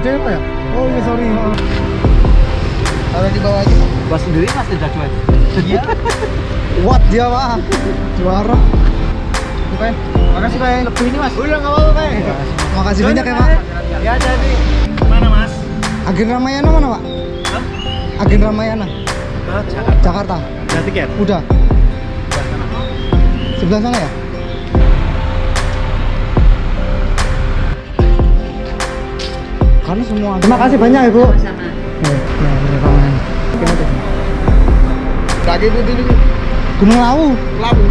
beda ya pak ya oh iya sorry Taruh di bawah aja. Gua sendiri mas tidak cuek. Iya. What dia pak juara Bukan. Makasih Pak. Lebih ini mas. Udah enggak apa-apa Pak. makasih banyak ya pak Ya jadi. Mana mas? agen Ramayana mana pak agen Ramayana Ke Jakarta. Jakarta Udah tiket. udah sebelah sana ya karena semua. Terima kasih banyak ibu. Sama Nih, ini Ramayana Kaki putih dulu. Gunung Lawu. Labu.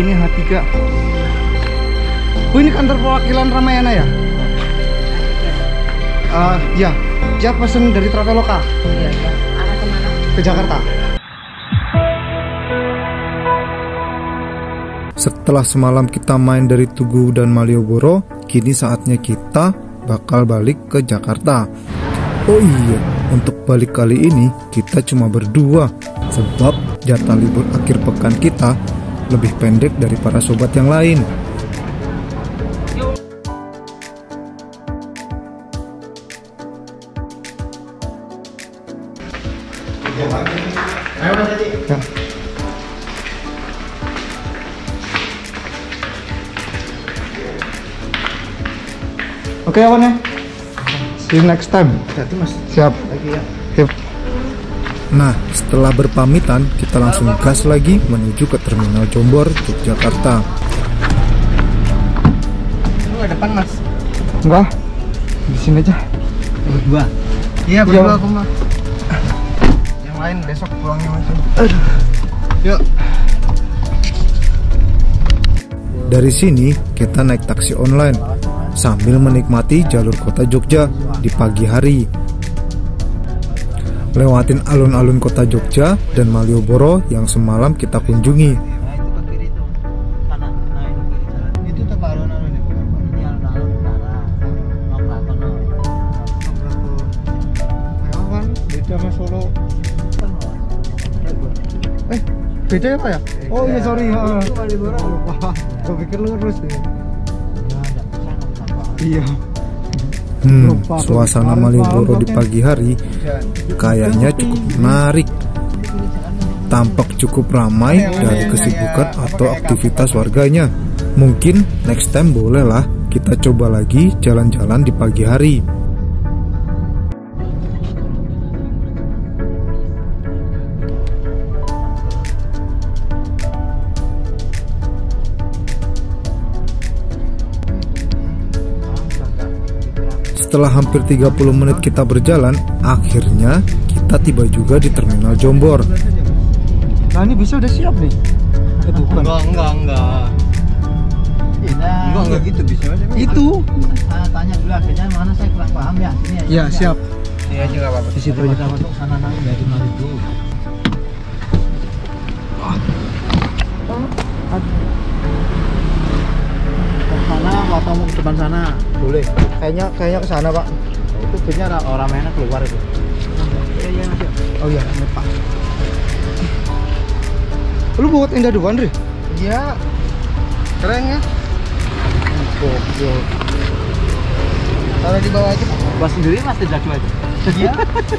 ini H3 oh ini kantor perwakilan Ramayana ya Eh ya. Dia pesen dari Traveloka. Iya iya. Arah ke mana ke Jakarta. Setelah semalam kita main dari Tugu dan Malioboro, kini saatnya kita bakal balik ke Jakarta. Oh iya, untuk balik kali ini kita cuma berdua, sebab jatah libur akhir pekan kita lebih pendek dari para sobat yang lain. Ayo Mas ya. Oke awan ya see you next time Hati Mas. siap Lagi ya. Siap. Nah, setelah berpamitan, kita langsung gas lagi menuju ke Terminal Jombor, Yogyakarta. Lu ke depan Mas. enggak di sini aja Berdua. Iya, berdua Iya. aku mah. Yang lain besok pulangnya Mas. Yuk. Dari sini, kita naik taksi online sambil menikmati jalur kota Jogja di pagi hari. Lewatin alun-alun kota Jogja dan Malioboro yang semalam kita kunjungi. Beda ya pak ya? Oh iya sorry ya gue pikir lurus ya Ya. Iya. Hmm, suasana Malioboro di pagi hari kayaknya cukup menarik. Tampak cukup ramai dari kesibukan atau aktivitas warganya. Mungkin next time bolehlah kita coba lagi jalan-jalan di pagi hari. Setelah hampir 30 menit kita berjalan, akhirnya kita tiba juga di Terminal Jombor. nah ini bisa udah siap nih eh, bukan Enggak, enggak, enggak. Enggak, enggak gitu bisa Mas. itu Saya tanya dulu akhirnya mana saya kurang paham ya. Sini ya. ya siap Iya juga apa-apa. di situ aja masuk sana nanti dari Marido. Ke sana atau mau ke depan sana? Boleh. Kayaknya kayaknya ke sana, Pak. Itu biasanya orang mainnya keluar itu. Iya iya mas. oh iya ini pak lu buat indah dewan Dri? Iya. Keren ya? gokil Taruh di bawah aja. Gua sendiri mas tidak cuek. Iya.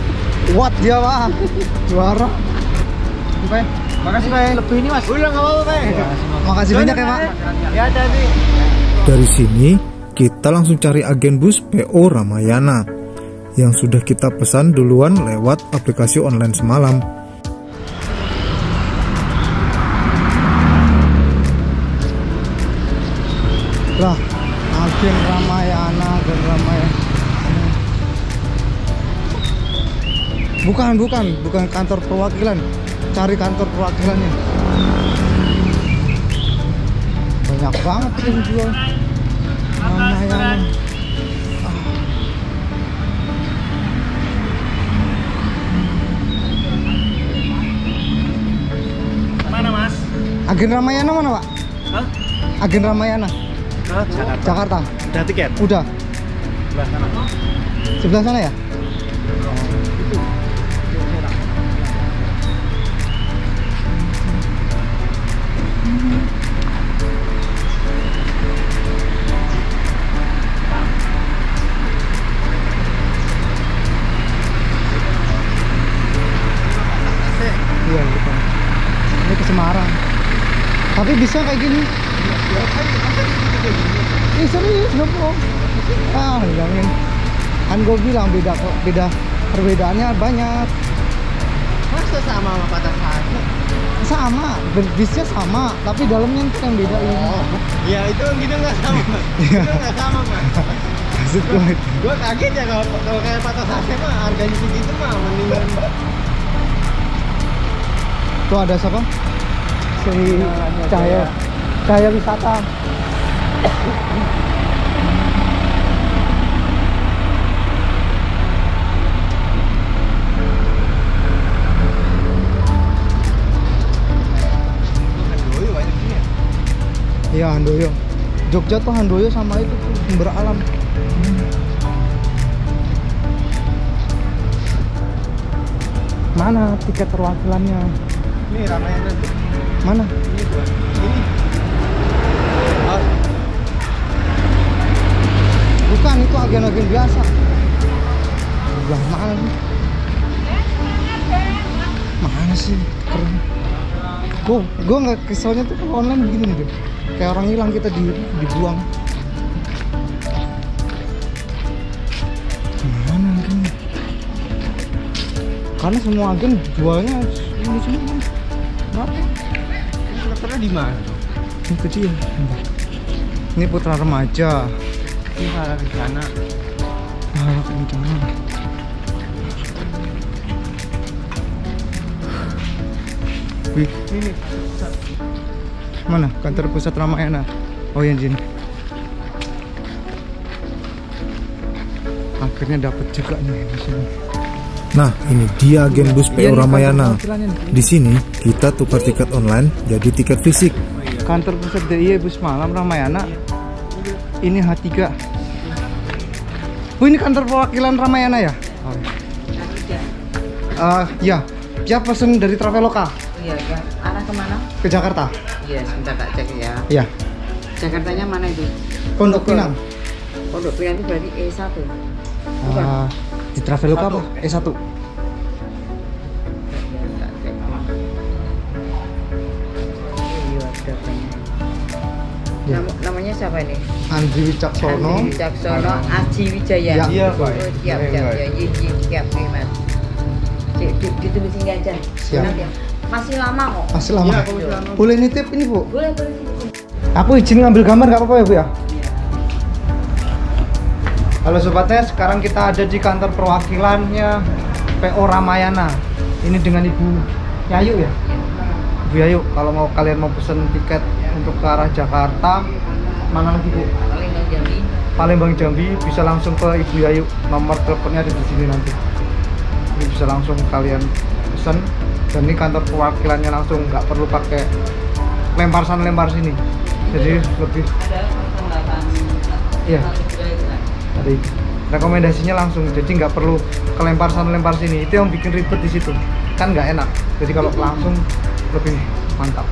what dia pak juara Bukan. Makasih Pak. Lebih ini mas. Udah enggak apa-apa Pak. makasih banyak ya pak Ya jadi. Dari sini, kita langsung cari agen bus PO Ramayana yang sudah kita pesan duluan lewat aplikasi online semalam. lah agen Ramayana agen Ramayana. Bukan bukan bukan kantor perwakilan. Cari kantor perwakilannya banyak banget yang jual Ramayana Mana mas? agen Ramayana mana pak Hah? agen Ramayana Jakarta. Jakarta Udah tiket? udah Sebelah sana. Sebelah sana ya? Iya, gitu. Ini ke Semarang. Tapi bisa kayak gini. Ih serius nggak bohong. Ah, bilangin. Kan gue bilang beda kok, beda perbedaannya banyak. Masa sama sama patah hati? Sama, bisnya sama, tapi dalamnya itu yang beda ini. Oh, ya itu gitu nggak sama. itu nggak sama, Pak. Maksud gue. Gua kaget ya kalau kalau kayak patah hati mah harganya segitu mah mendingan Tuh ada siapa? Si Cahaya. Cahaya wisata. Ya. Iya Handoyo. Jogja tuh Handoyo sama itu tuh sumber alam. Mana tiket perwakilannya? Ini Ramayana tuh. Mana? Ini. Ini. Oh, Bukan itu agen-agen biasa. Sebelah mana sih? Mana sih? Keren. Gue gue nggak keselnya tuh kalau online begini nih, Beb. Kayak orang hilang kita di dibuang. Mana agen? Karena semua agen jualnya ini semua Berapa? karakternya di mana? Ini kecil. Ini putra remaja. Ini arah ke sana. Malah kencana. Wih, Ini mana? Kantor pusat Ramayana. Oh yang sini. Akhirnya dapat juga nih di sini. Nah, ini dia agen bus Iya PO nih, Ramayana. Di sini kita tukar tiket online jadi tiket fisik. Kantor pusat DIY bus malam Ramayana. Ini H3. Oh ini kantor perwakilan Ramayana ya? Oh. Eh, ya. Dia pesen dari Traveloka Iya, ya. Arah ke mana? ke Jakarta. Iya, sebentar tak cek ya. Ya. Jakartanya mana itu? Pondok Pinang. Pondok Pinang itu berarti E1. Bukan. Ah, di Traveloka apa? Eh satu. Ya. Iya. Ya. Nam- namanya siapa ini? Andri Wicaksono. Andi Wicaksono, Aji Wijaya. Ya. Iya, Pak. Oh, siap, Iya, siap, ya. Iya, iya, siap, nih, Mas. Cik, di- ditunggu sini aja. Siap. Ya. Masih lama kok. Masih lama. Iya, misalnya Boleh nitip ini bu? Boleh, boleh. Aku izin ngambil gambar nggak apa-apa ya bu ya? Halo sobatnya, sekarang kita ada di kantor perwakilannya PO Ramayana. Ini dengan Ibu Yayu ya? Ibu Yayu, kalau mau kalian mau pesen tiket untuk ke arah Jakarta, mana lagi bu? Nggak Jambi. Palembang Jambi bisa langsung ke Ibu Yayu. Nomor teleponnya ada di sini nanti. Ini bisa langsung kalian pesan dan ini kantor perwakilannya langsung nggak perlu pakai lempar sana lempar sini. Jadi lebih Ada 08. Iya. Rekomendasinya langsung jadi nggak perlu kelempar sana lempar sini itu yang bikin ribet di situ kan nggak enak jadi kalau langsung lebih mantap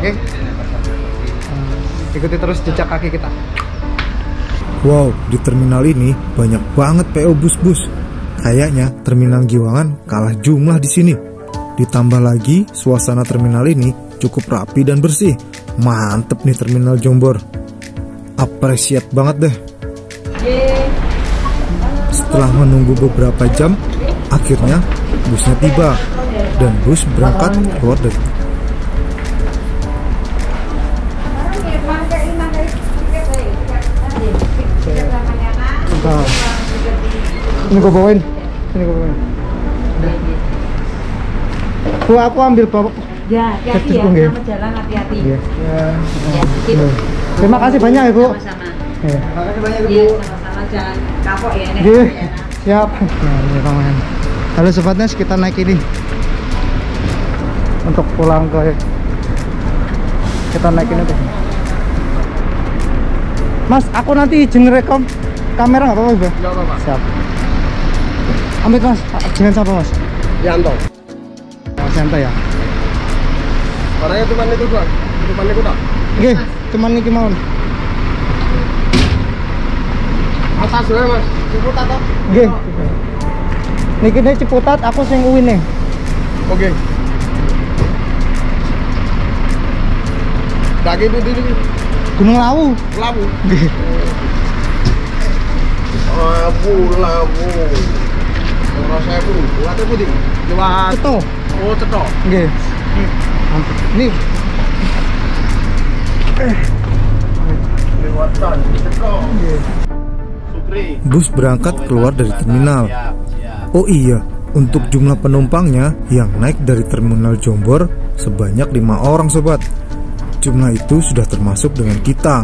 oke Hmm, ikuti terus jejak kaki kita Wow, di terminal ini banyak banget PO bus-bus. Kayaknya terminal Giwangan kalah jumlah di sini. Ditambah lagi suasana terminal ini cukup rapi dan bersih. Mantep nih terminal Jombor. Apresiat banget deh. Setelah menunggu beberapa jam, akhirnya busnya tiba dan bus berangkat keluar dari ini gue bawain ini gue bawain Bu, aku ambil bapak Ya, hati-hati ya, ya. sama jalan hati-hati. Iya. Ya, gitu. terima kasih banyak ya bu Sama-sama. Iya. Makasih banyak Iya, sama-sama jangan kapok ya, Nek. Iya, Ya, Nak. siap. Nah, ini Ramayana. Halo sobatnya, kita naik ini untuk pulang ke kita naik ini tuh. Mas, aku nanti izin rekam kamera nggak apa-apa, Bang? Enggak apa-apa. Siap. Amit mas, dengan siapa mas? Yanto. Oh, santai ya. Orangnya cuma itu doang. Cuma itu doang. Oke, cuman iki mau. Atas dulu mas. Ciputat toh? Niki Ciputat, aku sing uwin nih. Oke. Daki putih ini Gunung Lawu. Orang saya pun, buatnya putih. Lewat. Ceto. Oh, cetok. Oke. Mantap. Nih, Lewatan, cetok. Oke. Bus berangkat keluar dari terminal. Oh iya, untuk jumlah penumpangnya yang naik dari terminal Jombor sebanyak lima orang sobat. Jumlah itu sudah termasuk dengan kita.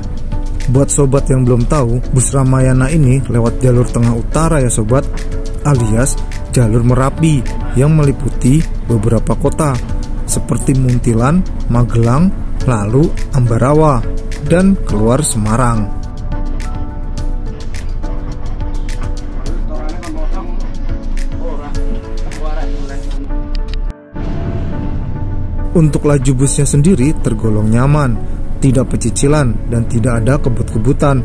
Buat sobat yang belum tahu, bus Ramayana ini lewat jalur tengah utara ya sobat, alias jalur Merapi yang meliputi beberapa kota seperti Muntilan, Magelang, lalu Ambarawa, dan keluar Semarang. Untuk laju busnya sendiri tergolong nyaman, tidak pecicilan dan tidak ada kebut-kebutan.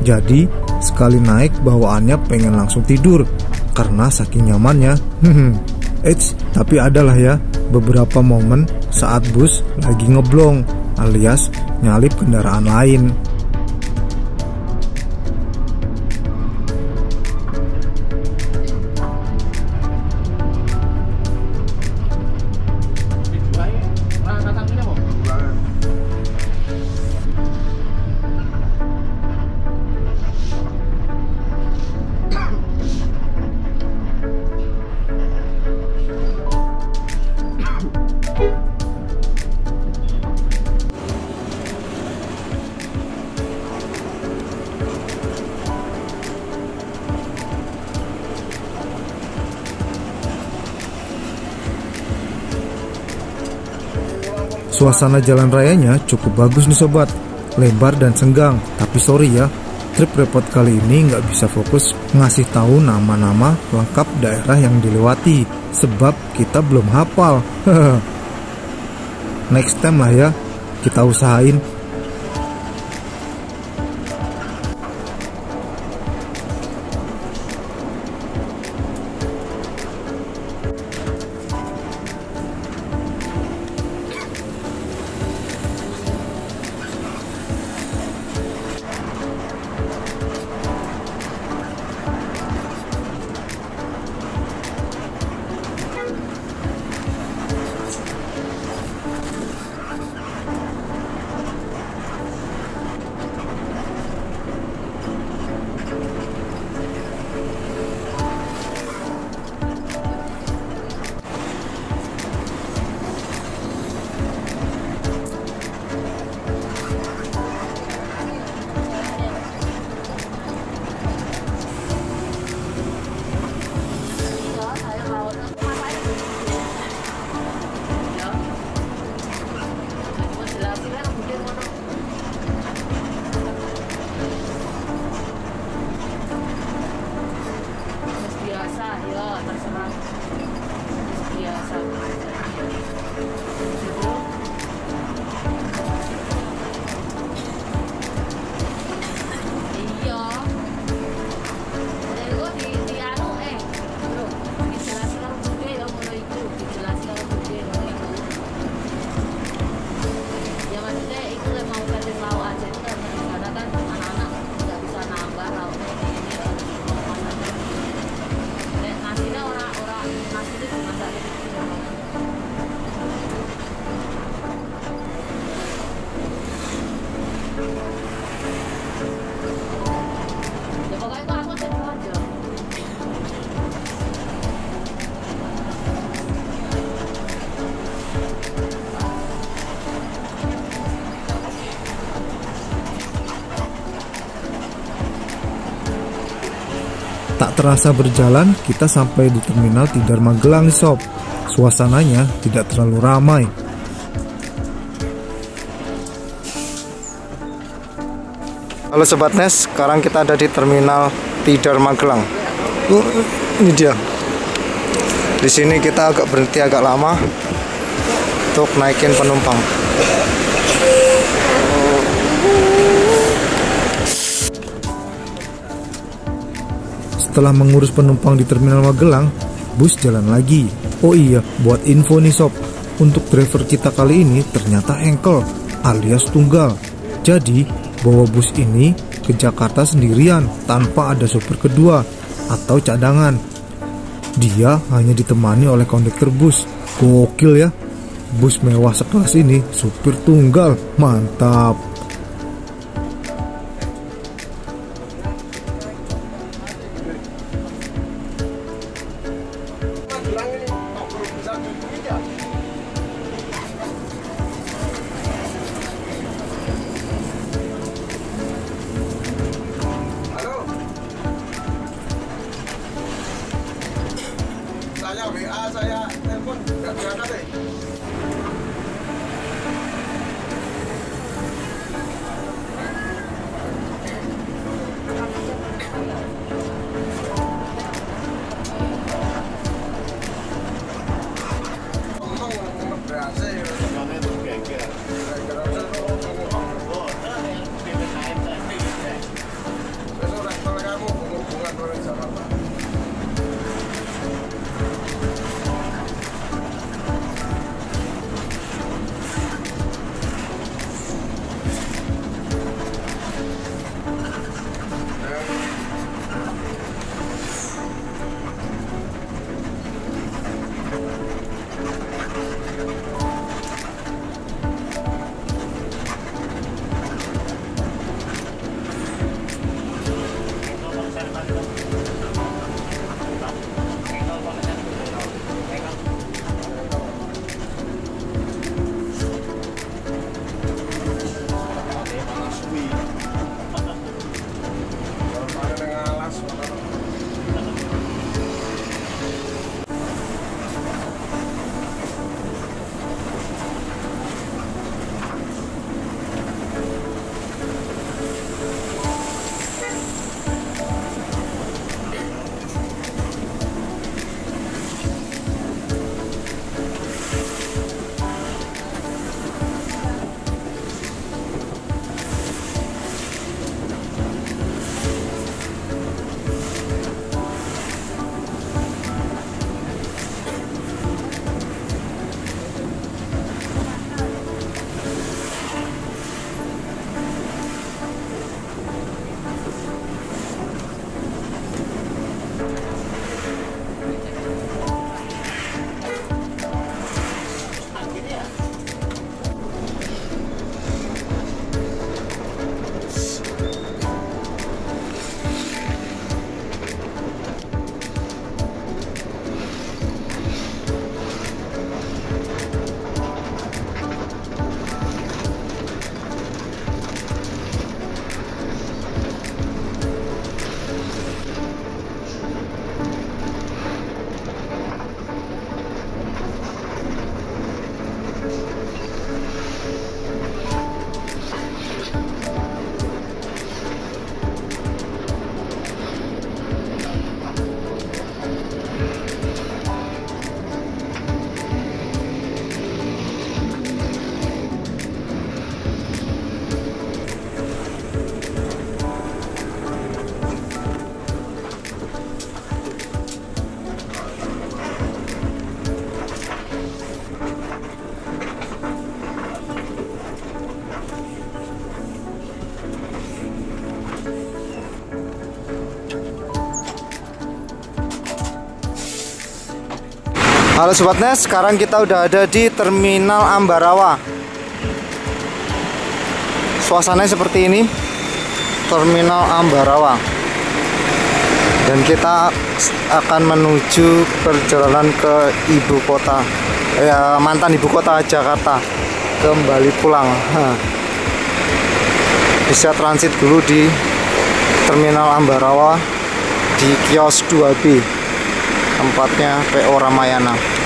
Jadi, sekali naik bawaannya pengen langsung tidur karena saking nyamannya. Eits, tapi adalah ya beberapa momen saat bus lagi ngeblong alias nyalip kendaraan lain. Suasana jalan rayanya cukup bagus nih sobat, lebar dan senggang. Tapi sorry ya, trip repot kali ini nggak bisa fokus ngasih tahu nama-nama lengkap daerah yang dilewati, sebab kita belum hafal. Next time lah ya, kita usahain. Terasa berjalan, kita sampai di terminal Tidar Magelang sob. Suasananya tidak terlalu ramai. Halo Sobat Nes, sekarang kita ada di terminal Tidar Magelang. Oh, ini dia. Di sini kita agak berhenti agak lama untuk naikin penumpang. Setelah mengurus penumpang di Terminal Magelang, bus jalan lagi. Oh iya, buat info nih sob, untuk driver kita kali ini ternyata engkel alias tunggal. Jadi, bawa bus ini ke Jakarta sendirian tanpa ada sopir kedua atau cadangan. Dia hanya ditemani oleh kondektur bus. Gokil ya. Bus mewah sekelas ini supir tunggal. Mantap. Halo Sobat Nes, sekarang kita udah ada di Terminal Ambarawa. Suasananya seperti ini. Terminal Ambarawa. Dan kita akan menuju perjalanan ke ibu kota. Ya, mantan ibu kota Jakarta. Kembali pulang. Bisa transit dulu di Terminal Ambarawa di kios 2B tempatnya PO Ramayana.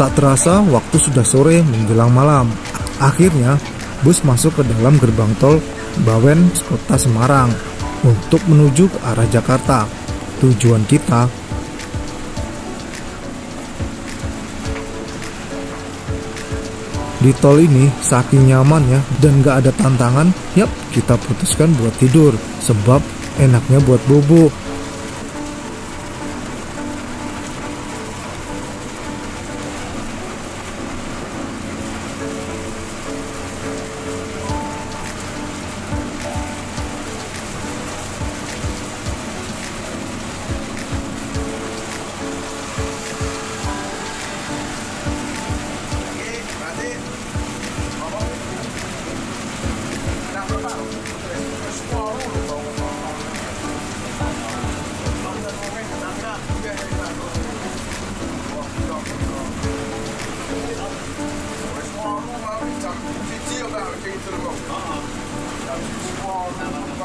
Tak terasa waktu sudah sore menjelang malam. Akhirnya bus masuk ke dalam gerbang tol Bawen, kota Semarang untuk menuju ke arah Jakarta. Tujuan kita Di tol ini saking nyamannya dan gak ada tantangan, yap kita putuskan buat tidur sebab enaknya buat bobo.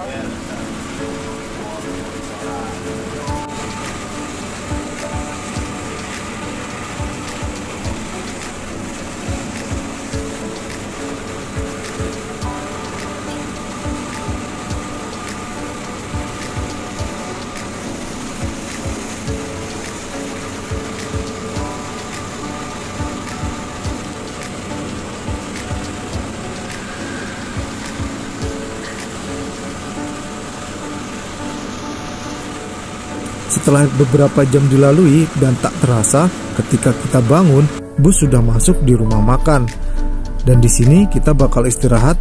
Yeah. Setelah beberapa jam dilalui dan tak terasa, ketika kita bangun, bus sudah masuk di rumah makan. Dan di sini kita bakal istirahat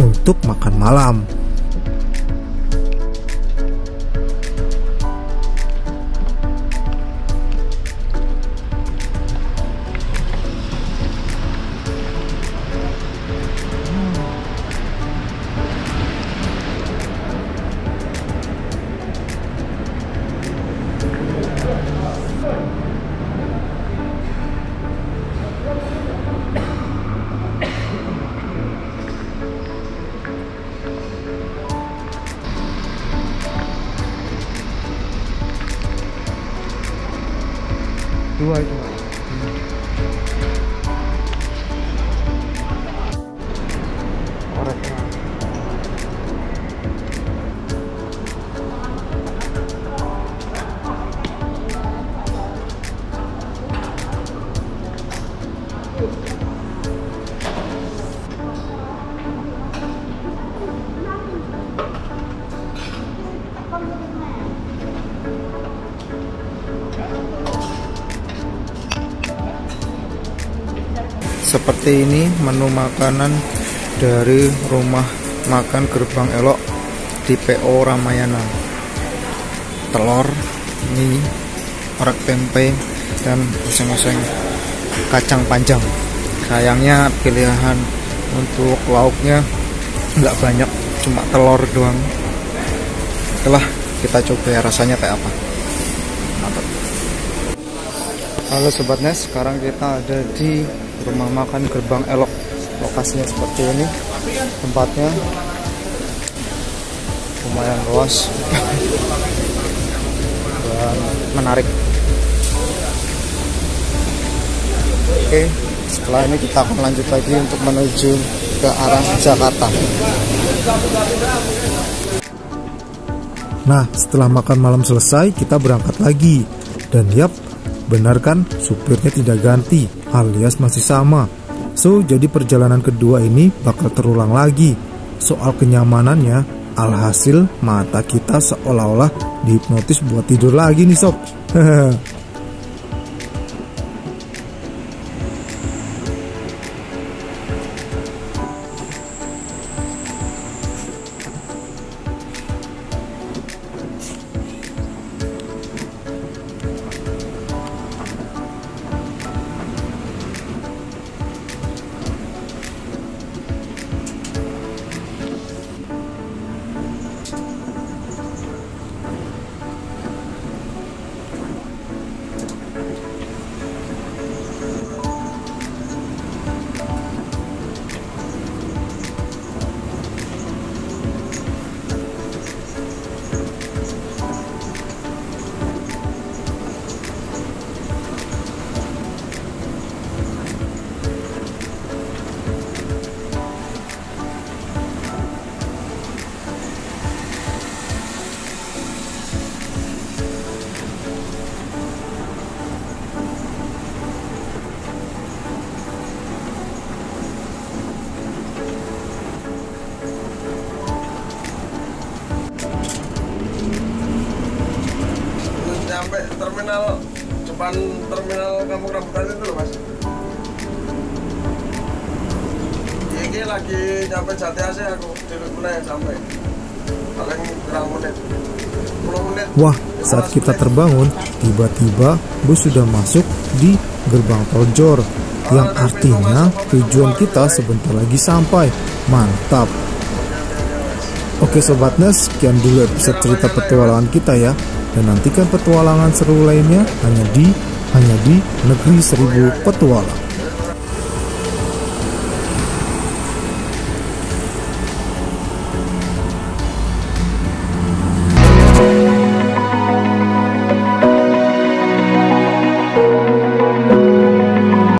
untuk makan malam. Seperti ini menu makanan dari rumah makan Gerbang Elok di PO Ramayana. Telur, mie, orek tempe, dan oseng-oseng kacang panjang. Sayangnya pilihan untuk lauknya nggak banyak, cuma telur doang. Setelah kita coba ya rasanya kayak apa. Mantap. Halo Sobat Nes, sekarang kita ada di rumah makan Gerbang Elok. Lokasinya seperti ini. Tempatnya lumayan luas dan menarik. Oke, setelah ini kita akan lanjut lagi untuk menuju ke arah Jakarta. Nah, setelah makan malam selesai, kita berangkat lagi. Dan yap, benar kan supirnya tidak ganti, alias masih sama. So, jadi perjalanan kedua ini bakal terulang lagi. Soal kenyamanannya, alhasil mata kita seolah-olah dihipnotis buat tidur lagi nih sob. Nyampe terminal depan terminal Kampung Rambutan itu loh mas. Ini lagi nyampe Jati AC aku di Lukuna sampai. Paling kurang menit. 10 menit. Wah, saat kita terbangun, tiba-tiba bus sudah masuk di gerbang tol Jor, yang artinya tujuan kita sebentar lagi sampai. Mantap. Oke sobatnya, sekian dulu episode cerita petualangan kita ya. Dan nantikan petualangan seru lainnya hanya di hanya di Negeri Seribu Petualang.